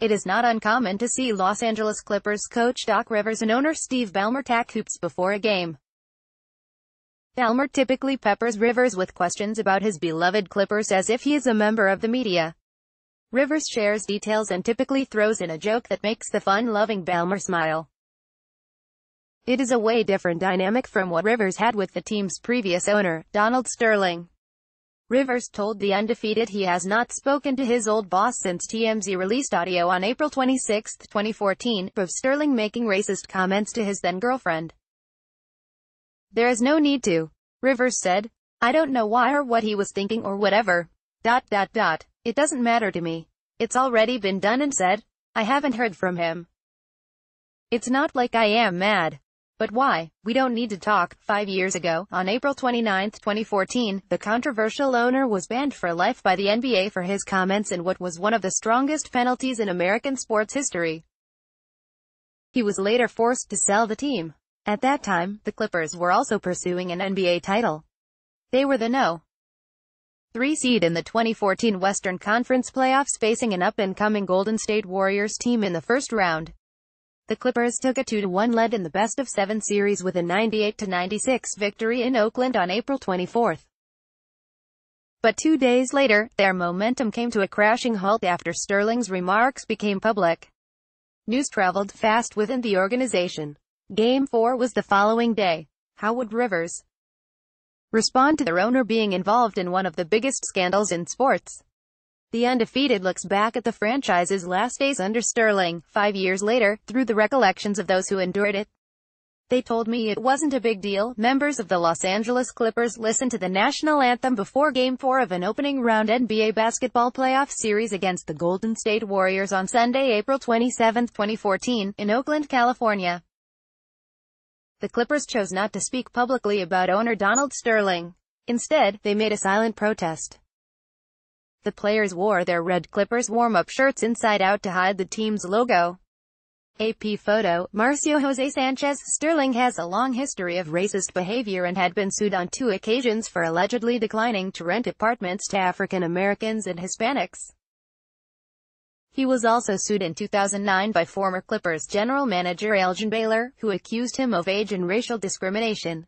It is not uncommon to see Los Angeles Clippers coach Doc Rivers and owner Steve Ballmer tack hoops before a game. Ballmer typically peppers Rivers with questions about his beloved Clippers as if he is a member of the media. Rivers shares details and typically throws in a joke that makes the fun-loving Ballmer smile. It is a way different dynamic from what Rivers had with the team's previous owner, Donald Sterling. Rivers told The Undefeated he has not spoken to his old boss since TMZ released audio on April 26, 2014, of Sterling making racist comments to his then-girlfriend. There is no need to. Rivers said. I don't know why or what he was thinking or whatever. Dot dot dot. It doesn't matter to me. It's already been done and said. I haven't heard from him. It's not like I am mad. But why? We don't need to talk. Five years ago, on April 29, 2014, the controversial owner was banned for life by the NBA for his comments in what was one of the strongest penalties in American sports history. He was later forced to sell the team. At that time, the Clippers were also pursuing an NBA title. They were the no. 3 seed in the 2014 Western Conference playoffs facing an up-and-coming Golden State Warriors team in the first round. The Clippers took a 2-1 lead in the best-of-seven series with a 98-96 victory in Oakland on April 24. But two days later, their momentum came to a crashing halt after Sterling's remarks became public. News traveled fast within the organization. Game 4 was the following day. How would Rivers respond to their owner being involved in one of the biggest scandals in sports? The undefeated looks back at the franchise's last days under Sterling, five years later, through the recollections of those who endured it. They told me it wasn't a big deal. Members of the Los Angeles Clippers listened to the national anthem before Game 4 of an opening round NBA basketball playoff series against the Golden State Warriors on Sunday, April 27, 2014, in Oakland, California. The Clippers chose not to speak publicly about owner Donald Sterling. Instead, they made a silent protest. The players wore their red Clippers warm-up shirts inside out to hide the team's logo. AP photo, Marcio Jose Sanchez, Sterling has a long history of racist behavior and had been sued on two occasions for allegedly declining to rent apartments to African Americans and Hispanics. He was also sued in 2009 by former Clippers general manager Elgin Baylor, who accused him of age and racial discrimination.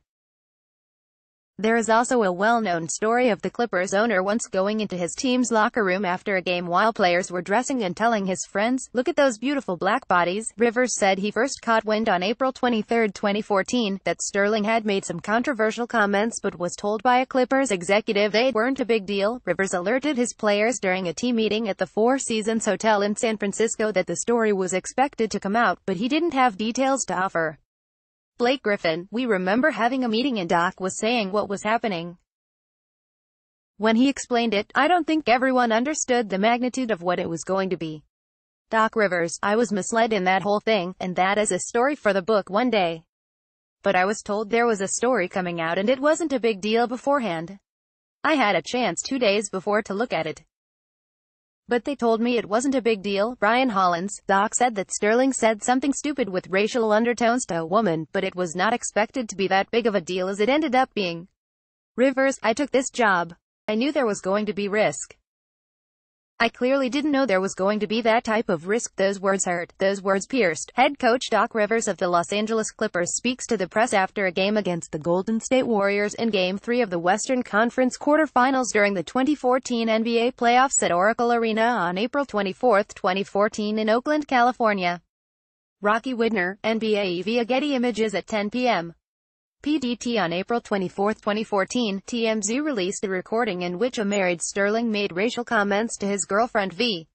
There is also a well-known story of the Clippers owner once going into his team's locker room after a game while players were dressing and telling his friends, look at those beautiful black bodies. Rivers said he first caught wind on April 23, 2014, that Sterling had made some controversial comments but was told by a Clippers executive they weren't a big deal. Rivers alerted his players during a team meeting at the Four Seasons Hotel in San Francisco that the story was expected to come out, but he didn't have details to offer. Blake Griffin, we remember having a meeting and Doc was saying what was happening. When he explained it, I don't think everyone understood the magnitude of what it was going to be. Doc Rivers, I was misled in that whole thing, and that is a story for the book one day. But I was told there was a story coming out and it wasn't a big deal beforehand. I had a chance two days before to look at it. But they told me it wasn't a big deal. Ryan Hollins, Doc said that Sterling said something stupid with racial undertones to a woman, but it was not expected to be that big of a deal as it ended up being. Rivers, I took this job. I knew there was going to be risk. I clearly didn't know there was going to be that type of risk. Those words hurt. Those words pierced. Head coach Doc Rivers of the Los Angeles Clippers speaks to the press after a game against the Golden State Warriors in Game 3 of the Western Conference quarterfinals during the 2014 NBA playoffs at Oracle Arena on April 24, 2014 in Oakland, California. Rocky Widner, NBA via Getty Images at 10 p.m. PDT on April 24, 2014, TMZ released a recording in which a married Sterling made racial comments to his girlfriend V.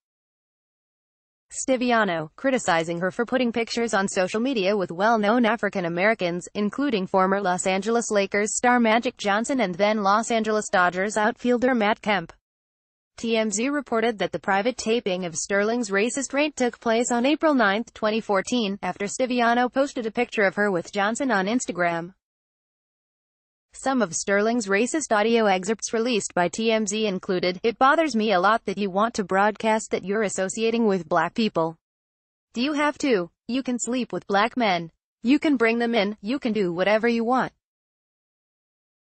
Stiviano, criticizing her for putting pictures on social media with well-known African Americans, including former Los Angeles Lakers star Magic Johnson and then Los Angeles Dodgers outfielder Matt Kemp. TMZ reported that the private taping of Sterling's racist rant took place on April 9, 2014, after Stiviano posted a picture of her with Johnson on Instagram. Some of Sterling's racist audio excerpts released by TMZ included, It bothers me a lot that you want to broadcast that you're associating with black people. Do you have to? You can sleep with black men. You can bring them in, you can do whatever you want.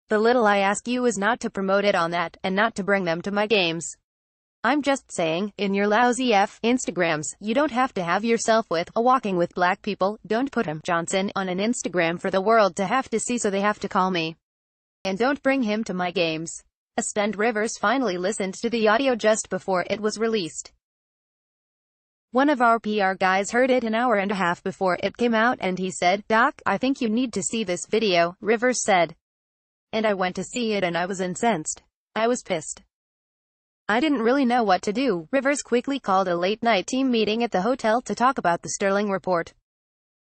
The little I ask you is not to promote it on that, and not to bring them to my games. I'm just saying, in your lousy F Instagrams, you don't have to have yourself with a walking with black people. Don't put him, Johnson, on an Instagram for the world to have to see so they have to call me. And don't bring him to my games. A stunned Rivers finally listened to the audio just before it was released. One of our PR guys heard it an hour and a half before it came out and he said, Doc, I think you need to see this video, Rivers said. And I went to see it and I was incensed. I was pissed. I didn't really know what to do. Rivers quickly called a late-night team meeting at the hotel to talk about the Sterling report.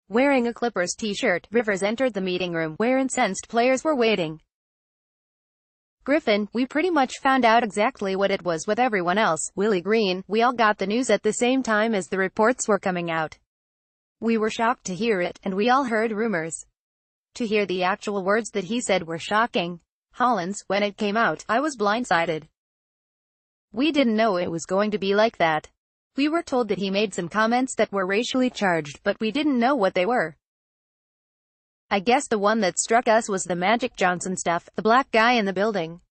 Wearing a Clippers t-shirt, Rivers entered the meeting room, where incensed players were waiting. Griffin, we pretty much found out exactly what it was with everyone else. Willie Green, we all got the news at the same time as the reports were coming out. We were shocked to hear it, and we all heard rumors. To hear the actual words that he said were shocking. Hollins, when it came out, I was blindsided. We didn't know it was going to be like that. We were told that he made some comments that were racially charged, but we didn't know what they were. I guess the one that struck us was the Magic Johnson stuff, the black guy in the building.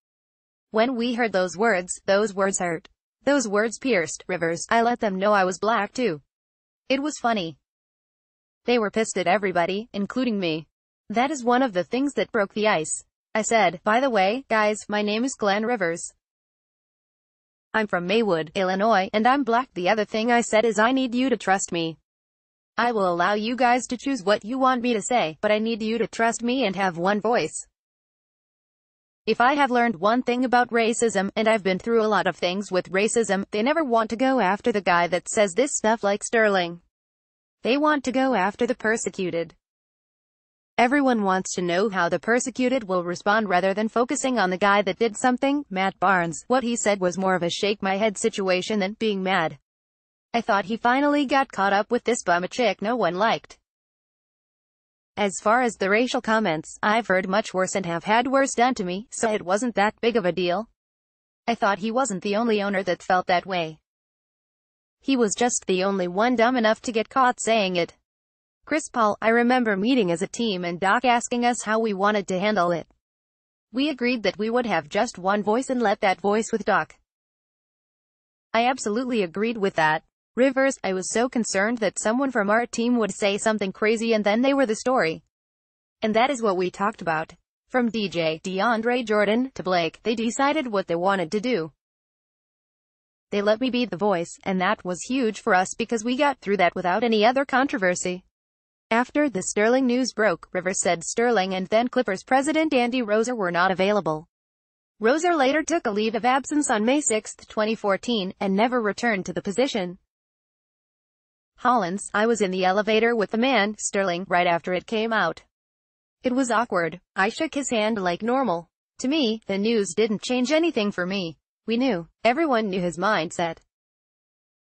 When we heard those words, those words hurt. Those words pierced, Rivers. I let them know I was black too. It was funny. They were pissed at everybody, including me. That is one of the things that broke the ice. I said, by the way, guys, my name is Glenn Rivers. I'm from Maywood, Illinois, and I'm black. The other thing I said is I need you to trust me. I will allow you guys to choose what you want me to say, but I need you to trust me and have one voice. If I have learned one thing about racism, and I've been through a lot of things with racism, they never want to go after the guy that says this stuff like Sterling. They want to go after the persecuted. Everyone wants to know how the persecuted will respond rather than focusing on the guy that did something, Matt Barnes. What he said was more of a shake my head situation than being mad. I thought he finally got caught up with this bum a chick no one liked. As far as the racial comments, I've heard much worse and have had worse done to me, so it wasn't that big of a deal. I thought he wasn't the only owner that felt that way. He was just the only one dumb enough to get caught saying it. Chris Paul, I remember meeting as a team and Doc asking us how we wanted to handle it. We agreed that we would have just one voice and let that voice with Doc. I absolutely agreed with that. Rivers, I was so concerned that someone from our team would say something crazy and then they were the story. And that is what we talked about. From DJ, DeAndre Jordan, to Blake, they decided what they wanted to do. They let me be the voice, and that was huge for us because we got through that without any other controversy. After the Sterling news broke, Rivers said Sterling and then Clippers president Andy Roeser were not available. Roeser later took a leave of absence on May 6, 2014, and never returned to the position. Hollins, I was in the elevator with the man, Sterling, right after it came out. It was awkward. I shook his hand like normal. To me, the news didn't change anything for me. We knew. Everyone knew his mindset.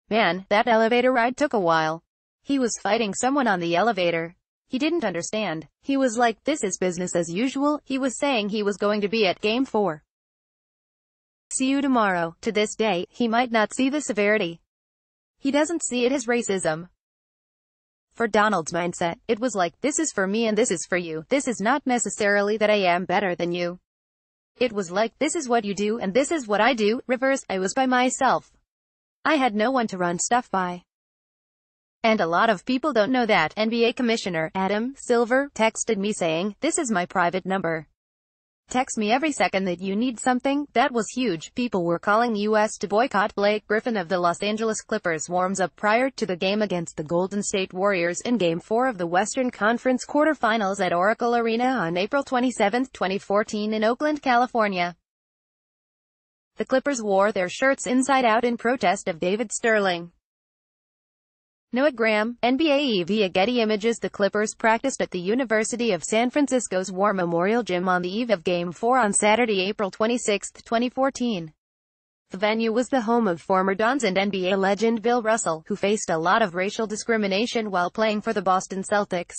Man, that elevator ride took a while. He was fighting someone on the elevator. He didn't understand. He was like, this is business as usual. He was saying he was going to be at game 4. See you tomorrow. To this day, he might not see the severity. He doesn't see it as racism. For Donald's mindset, it was like, this is for me and this is for you. This is not necessarily that I am better than you. It was like, this is what you do and this is what I do. Rivers, I was by myself. I had no one to run stuff by. And a lot of people don't know that. NBA Commissioner Adam Silver texted me saying, this is my private number. Text me every second that you need something. That was huge. People were calling U.S. to boycott Blake Griffin of the Los Angeles Clippers warms up prior to the game against the Golden State Warriors in Game 4 of the Western Conference quarterfinals at Oracle Arena on April 27, 2014 in Oakland, California. The Clippers wore their shirts inside out in protest of David Sterling. Noah Graham, NBA via Getty Images The Clippers practiced at the University of San Francisco's War Memorial Gym on the eve of Game 4 on Saturday, April 26, 2014. The venue was the home of former Dons and NBA legend Bill Russell, who faced a lot of racial discrimination while playing for the Boston Celtics.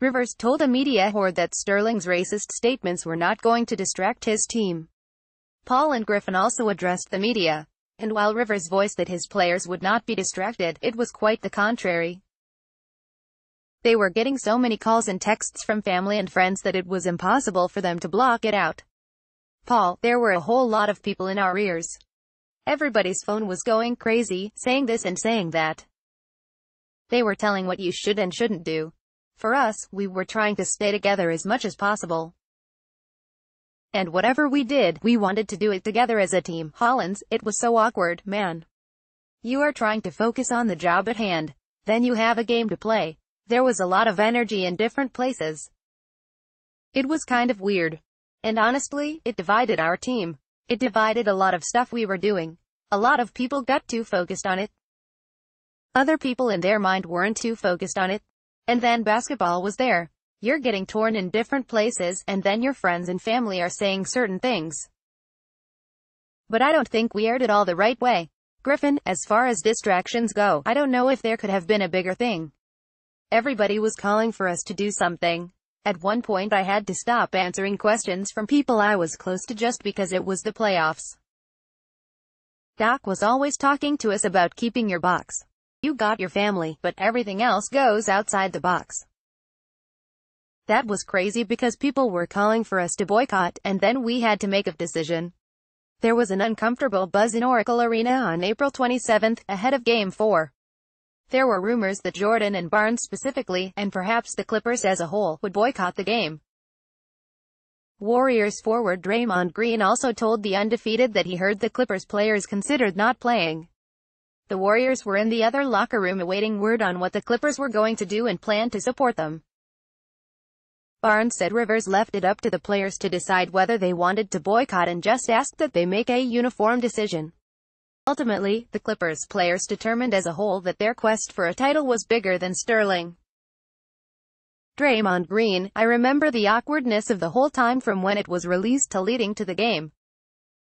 Rivers told a media horde that Sterling's racist statements were not going to distract his team. Paul and Griffin also addressed the media. And while Rivers voiced that his players would not be distracted, it was quite the contrary. They were getting so many calls and texts from family and friends that it was impossible for them to block it out. Paul, there were a whole lot of people in our ears. Everybody's phone was going crazy, saying this and saying that. They were telling what you should and shouldn't do. For us, we were trying to stay together as much as possible. And whatever we did, we wanted to do it together as a team. Hollins, it was so awkward, man. You are trying to focus on the job at hand. Then you have a game to play. There was a lot of energy in different places. It was kind of weird. And honestly, it divided our team. It divided a lot of stuff we were doing. A lot of people got too focused on it. Other people in their mind weren't too focused on it. And then basketball was there. You're getting torn in different places, and then your friends and family are saying certain things. But I don't think we aired it all the right way. Griffin, as far as distractions go, I don't know if there could have been a bigger thing. Everybody was calling for us to do something. At one point I had to stop answering questions from people I was close to just because it was the playoffs. Doc was always talking to us about keeping your box. You got your family, but everything else goes outside the box. That was crazy because people were calling for us to boycott, and then we had to make a decision. There was an uncomfortable buzz in Oracle Arena on April 27, ahead of Game 4. There were rumors that Jordan and Barnes specifically, and perhaps the Clippers as a whole, would boycott the game. Warriors forward Draymond Green also told the undefeated that he heard the Clippers players considered not playing. The Warriors were in the other locker room awaiting word on what the Clippers were going to do and planned to support them. Barnes said Rivers left it up to the players to decide whether they wanted to boycott and just asked that they make a uniform decision. Ultimately, the Clippers players determined as a whole that their quest for a title was bigger than Sterling. Draymond Green, I remember the awkwardness of the whole time from when it was released to leading to the game.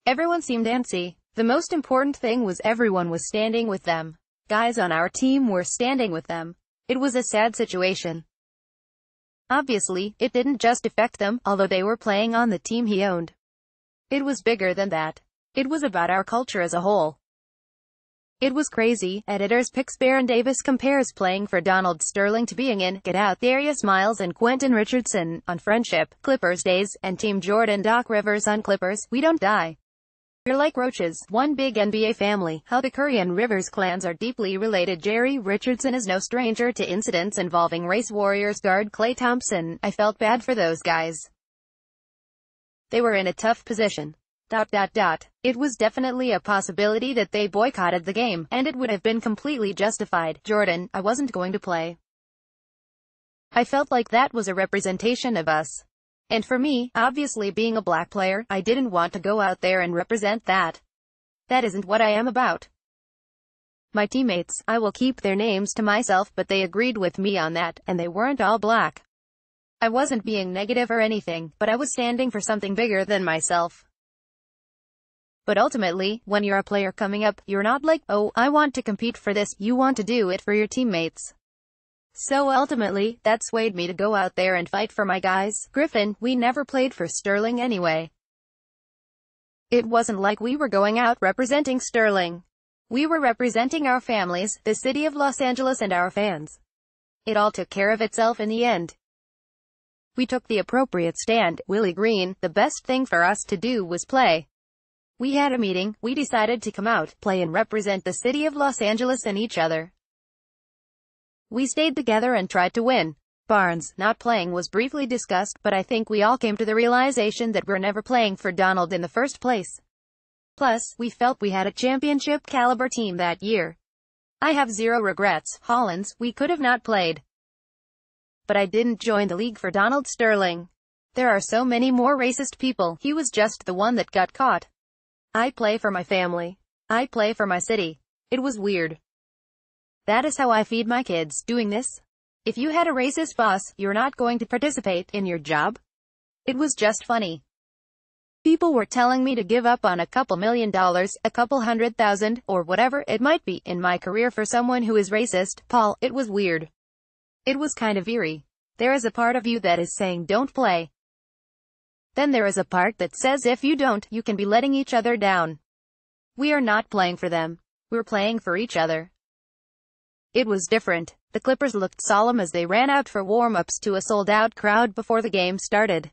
Everyone seemed antsy. The most important thing was everyone was standing with them. Guys on our team were standing with them. It was a sad situation. Obviously, it didn't just affect them, although they were playing on the team he owned. It was bigger than that. It was about our culture as a whole. It was crazy. Editors picks Baron Davis compares playing for Donald Sterling to being in Get Out Darius Miles and Quentin Richardson on Friendship, Clippers Days, and Team Jordan Doc Rivers on Clippers, We Don't Die. You're like roaches, one big NBA family. How the Curry and Rivers clans are deeply related. Jerry Richardson is no stranger to incidents involving race warriors guard Klay Thompson. I felt bad for those guys. They were in a tough position. Dot dot dot. It was definitely a possibility that they boycotted the game, and it would have been completely justified. Jordan, I wasn't going to play. I felt like that was a representation of us. And for me, obviously being a black player, I didn't want to go out there and represent that. That isn't what I am about. My teammates, I will keep their names to myself but they agreed with me on that, and they weren't all black. I wasn't being negative or anything, but I was standing for something bigger than myself. But ultimately, when you're a player coming up, you're not like, oh, I want to compete for this, you want to do it for your teammates. So ultimately, that swayed me to go out there and fight for my guys. Griffin, we never played for Sterling anyway. It wasn't like we were going out representing Sterling. We were representing our families, the city of Los Angeles and our fans. It all took care of itself in the end. We took the appropriate stand, Willie Green, the best thing for us to do was play. We had a meeting, we decided to come out, play and represent the city of Los Angeles and each other. We stayed together and tried to win. Barnes, not playing was briefly discussed, but I think we all came to the realization that we're never playing for Donald in the first place. Plus, we felt we had a championship caliber team that year. I have zero regrets. Hollins, we could have not played. But I didn't join the league for Donald Sterling. There are so many more racist people. He was just the one that got caught. I play for my family. I play for my city. It was weird. That is how I feed my kids, doing this. If you had a racist boss, you're not going to participate in your job. It was just funny. People were telling me to give up on a couple million dollars, a couple hundred thousand, or whatever it might be, in my career for someone who is racist. Paul, it was weird. It was kind of eerie. There is a part of you that is saying don't play. Then there is a part that says if you don't, you can be letting each other down. We are not playing for them. We're playing for each other. It was different. The Clippers looked solemn as they ran out for warm-ups to a sold-out crowd before the game started.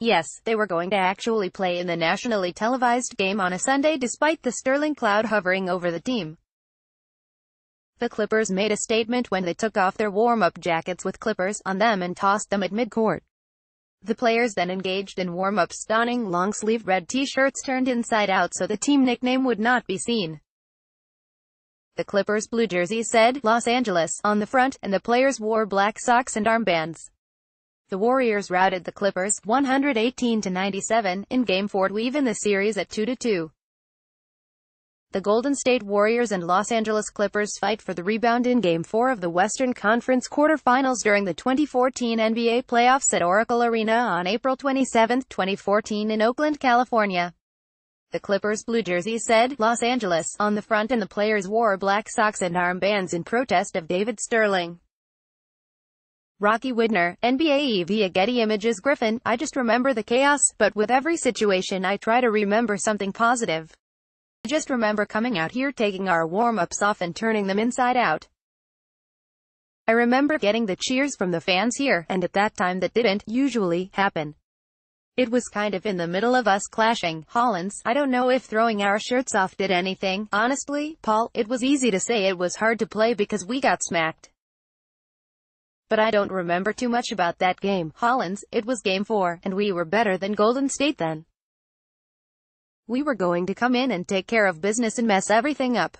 Yes, they were going to actually play in the nationally televised game on a Sunday despite the Sterling cloud hovering over the team. The Clippers made a statement when they took off their warm-up jackets with Clippers on them and tossed them at midcourt. The players then engaged in warm-ups donning long-sleeved red t-shirts turned inside out so the team nickname would not be seen. The Clippers' blue jersey said Los Angeles on the front, and the players wore black socks and armbands. The Warriors routed the Clippers 118-97 in Game 4 to even the series at 2-2. The Golden State Warriors and Los Angeles Clippers fight for the rebound in Game 4 of the Western Conference quarterfinals during the 2014 NBA playoffs at Oracle Arena on April 27, 2014 in Oakland, California. The Clippers' blue jersey said, Los Angeles, on the front and the players wore black socks and armbands in protest of David Sterling. Rocky Widner, NBA via Getty Images Griffin, I just remember the chaos, but with every situation I try to remember something positive. I just remember coming out here taking our warm-ups off and turning them inside out. I remember getting the cheers from the fans here, and at that time that didn't usually happen. It was kind of in the middle of us clashing, Hollins. I don't know if throwing our shirts off did anything. Honestly, Paul, it was easy to say it was hard to play because we got smacked. But I don't remember too much about that game, Hollins. It was game four, and we were better than Golden State then. We were going to come in and take care of business and mess everything up.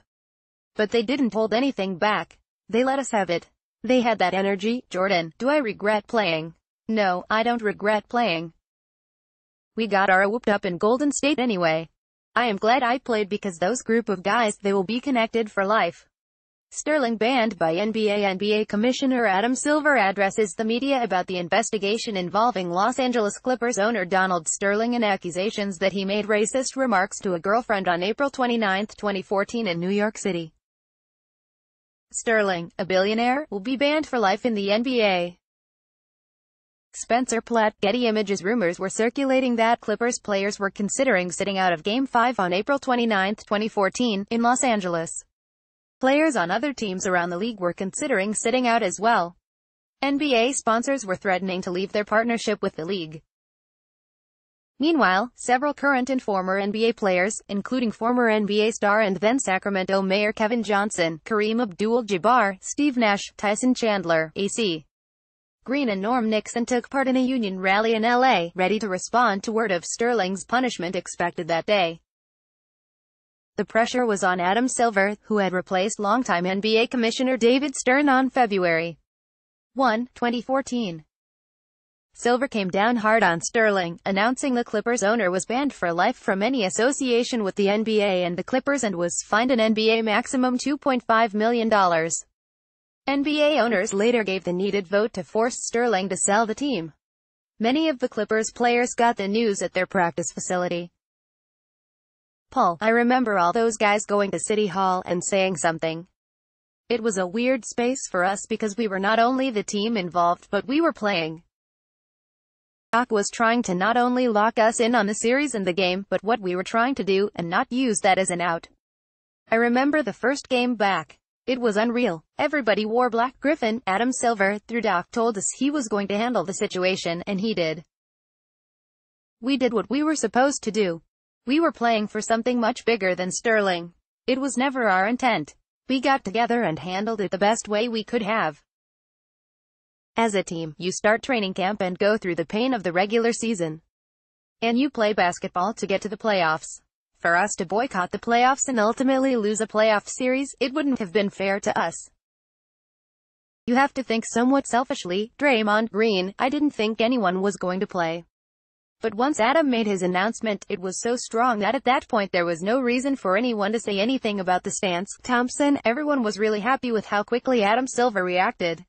But they didn't hold anything back. They let us have it. They had that energy. Jordan, do I regret playing? No, I don't regret playing. We got our whooped up in Golden State anyway. I am glad I played because those group of guys, they will be connected for life. Sterling banned by NBA NBA Commissioner Adam Silver addresses the media about the investigation involving Los Angeles Clippers owner Donald Sterling and accusations that he made racist remarks to a girlfriend on April 29, 2014 in New York City. Sterling, a billionaire, will be banned for life in the NBA. Spencer Platt, Getty Images rumors were circulating that Clippers players were considering sitting out of Game 5 on April 29, 2014, in Los Angeles. Players on other teams around the league were considering sitting out as well. NBA sponsors were threatening to leave their partnership with the league. Meanwhile, several current and former NBA players, including former NBA star and then Sacramento Mayor Kevin Johnson, Kareem Abdul-Jabbar, Steve Nash, Tyson Chandler, AC Green and Norm Nixon took part in a union rally in LA, ready to respond to word of Sterling's punishment expected that day. The pressure was on Adam Silver, who had replaced longtime NBA Commissioner David Stern on February 1, 2014. Silver came down hard on Sterling, announcing the Clippers owner was banned for life from any association with the NBA and the Clippers and was fined an NBA maximum $2.5 million. NBA owners later gave the needed vote to force Sterling to sell the team. Many of the Clippers players got the news at their practice facility. Paul, I remember all those guys going to City Hall and saying something. It was a weird space for us because we were not only the team involved but we were playing. Doc was trying to not only lock us in on the series and the game, but what we were trying to do, and not use that as an out. I remember the first game back. It was unreal. Everybody wore black. Griffin, Adam Silver, through Doc told us he was going to handle the situation, and he did. We did what we were supposed to do. We were playing for something much bigger than Sterling. It was never our intent. We got together and handled it the best way we could have. As a team, you start training camp and go through the pain of the regular season. And you play basketball to get to the playoffs. For us to boycott the playoffs and ultimately lose a playoff series, it wouldn't have been fair to us. You have to think somewhat selfishly, Draymond Green, I didn't think anyone was going to play. But once Adam made his announcement, it was so strong that at that point there was no reason for anyone to say anything about the stance. Thompson, everyone was really happy with how quickly Adam Silver reacted.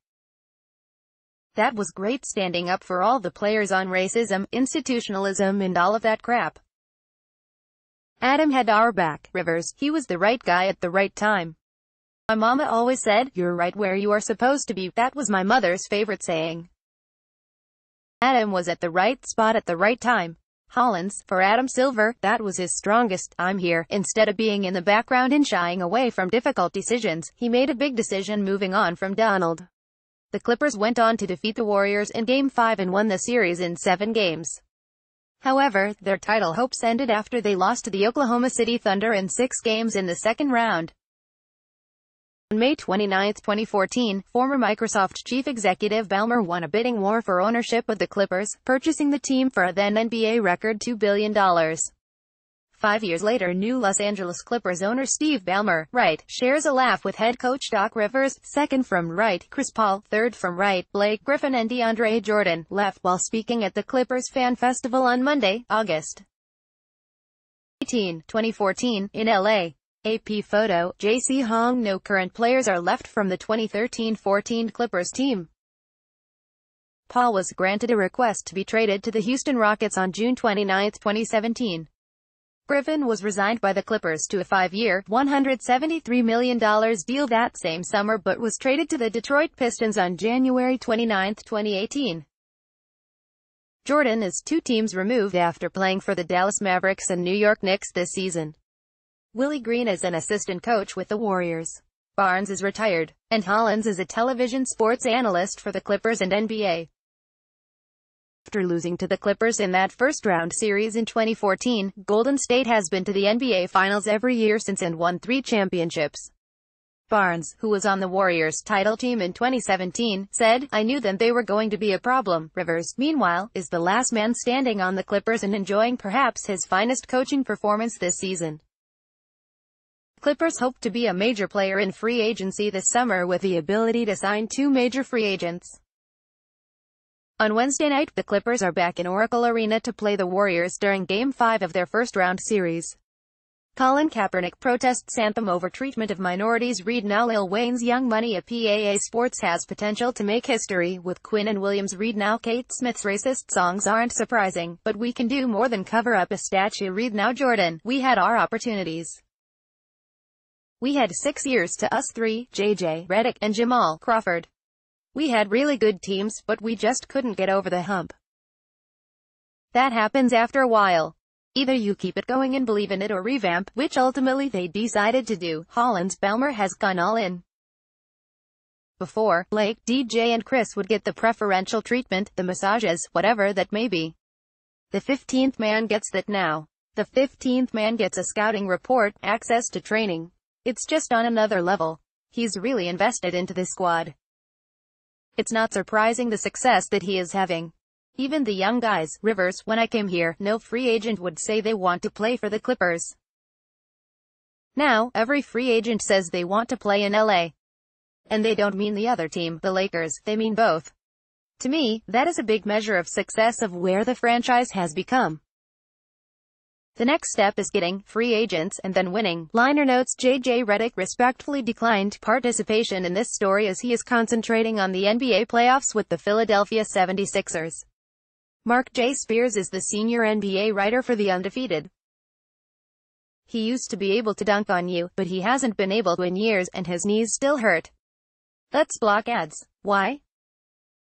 That was great standing up for all the players on racism, institutionalism and all of that crap. Adam had our back, Rivers, he was the right guy at the right time. My mama always said, you're right where you are supposed to be, that was my mother's favorite saying. Adam was at the right spot at the right time. Hollins, for Adam Silver, that was his strongest, I'm here, instead of being in the background and shying away from difficult decisions, he made a big decision moving on from Donald. The Clippers went on to defeat the Warriors in Game 5 and won the series in seven games. However, their title hopes ended after they lost to the Oklahoma City Thunder in six games in the second round. On May 29, 2014, former Microsoft chief executive Ballmer won a bidding war for ownership of the Clippers, purchasing the team for a then NBA record $2 billion. Five years later new Los Angeles Clippers owner Steve Ballmer, right, shares a laugh with head coach Doc Rivers, second from right, Chris Paul, third from right, Blake Griffin and DeAndre Jordan, left while speaking at the Clippers Fan Festival on Monday, August 18, 2014, in LA. AP photo, J.C. Hong No current players are left from the 2013-14 Clippers team. Paul was granted a request to be traded to the Houston Rockets on June 29, 2017. Griffin was resigned by the Clippers to a five-year, $173 million deal that same summer but was traded to the Detroit Pistons on January 29, 2018. Jordan is two teams removed after playing for the Dallas Mavericks and New York Knicks this season. Willie Green is an assistant coach with the Warriors. Barnes is retired, and Hollins is a television sports analyst for the Clippers and NBA. After losing to the Clippers in that first-round series in 2014, Golden State has been to the NBA Finals every year since and won three championships. Barnes, who was on the Warriors title team in 2017, said, I knew then they were going to be a problem. Rivers, meanwhile, is the last man standing on the Clippers and enjoying perhaps his finest coaching performance this season. Clippers hope to be a major player in free agency this summer with the ability to sign two major free agents. On Wednesday night, the Clippers are back in Oracle Arena to play the Warriors during Game 5 of their first-round series. Colin Kaepernick protests anthem over treatment of minorities read now Lil Wayne's Young Money APAA Sports has potential to make history, with Quinn and Williams read now Kate Smith's racist songs aren't surprising, but we can do more than cover up a statue read now Jordan, we had our opportunities. We had six years to us three, JJ, Redick, and Jamal Crawford. We had really good teams, but we just couldn't get over the hump. That happens after a while. Either you keep it going and believe in it or revamp, which ultimately they decided to do. Hollins Ballmer has gone all in. Before, Blake, DJ and Chris would get the preferential treatment, the massages, whatever that may be. The 15th man gets that now. The 15th man gets a scouting report, access to training. It's just on another level. He's really invested into this squad. It's not surprising the success that he is having. Even the young guys, Rivers, when I came here, no free agent would say they want to play for the Clippers. Now, every free agent says they want to play in LA. And they don't mean the other team, the Lakers, they mean both. To me, that is a big measure of success of where the franchise has become. The next step is getting free agents and then winning. Liner notes JJ Redick respectfully declined participation in this story as he is concentrating on the NBA playoffs with the Philadelphia 76ers. Mark J. Spears is the senior NBA writer for The Undefeated. He used to be able to dunk on you, but he hasn't been able to in years and his knees still hurt. Let's block ads. Why?